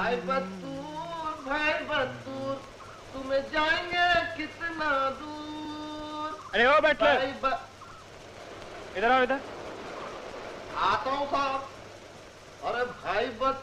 भाई बतूर भाई बतूर तुम्हें जाएँगे कितना दूर? अरे ओ बैटलर भाई ब... इधर आओ इधर। आता हूँ साहब। अरे भाई बत